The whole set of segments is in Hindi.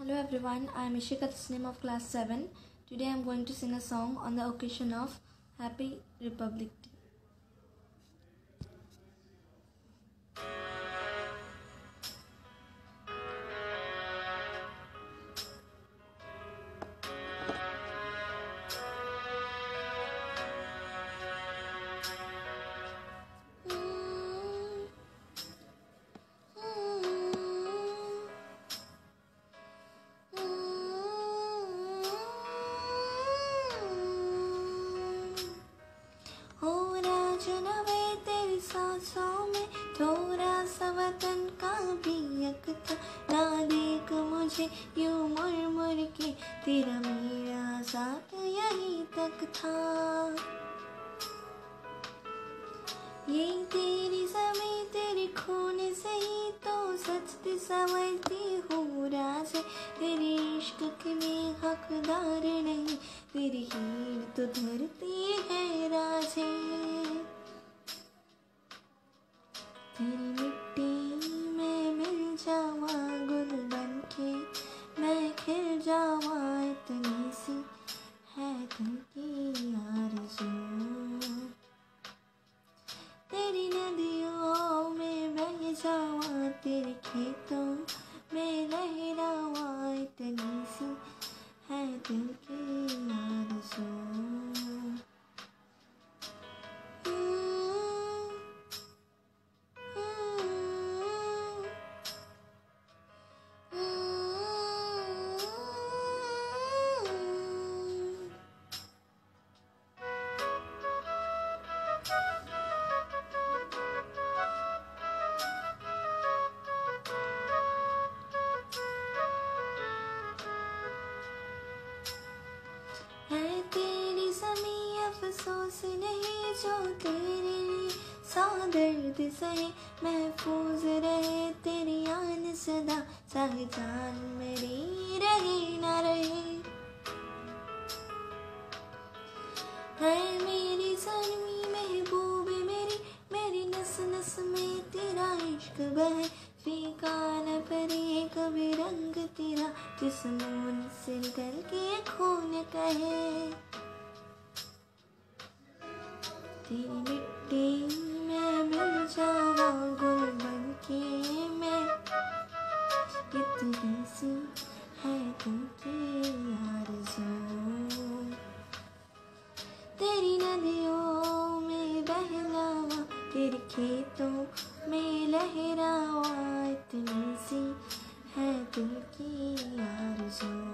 Hello everyone, I am Ishika Tasnim of class 7. Today I am going to sing a song on the occasion of Happy Republic Day. थोड़ा सा वतन का भी यक था। ना देख मुझे यूँ मुड़ मुड़ के तेरा मेरा साथ यहीं तक था। ये तेरी समय तेरे खून से ही तो सचती समझती हूँ राज। तेरे इश्क की मैं हकदार नहीं, तेरी हीर तो धरती है राजे। खेतों में लहरावा इतनी सी है दिल की अफसोस नहीं जो तेरे लिए सौ दर्द सहे महफूज रहे, तेरी आन सदा चाहे जान मेरी रहे ना रहे। है मेरी जन्मी महबूब मेरी मेरी नस नस में तेरा इश्क बहे फीका न परे कभी रंग तेरा जिस मून से निकल के खून कहे। तेरी मिट्टी में मिल जावा गुल बन के मैं। कितनी सी है की आरज़ू तेरी नदियों में बहलावा तेरे खेतों में लहरावा, इतनी सी है दिल की आरज़ू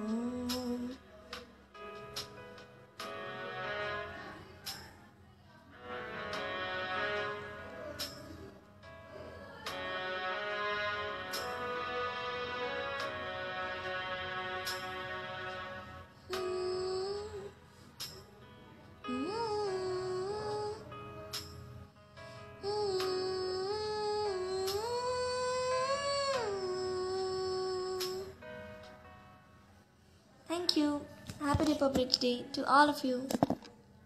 Happy Republic Day to all of you.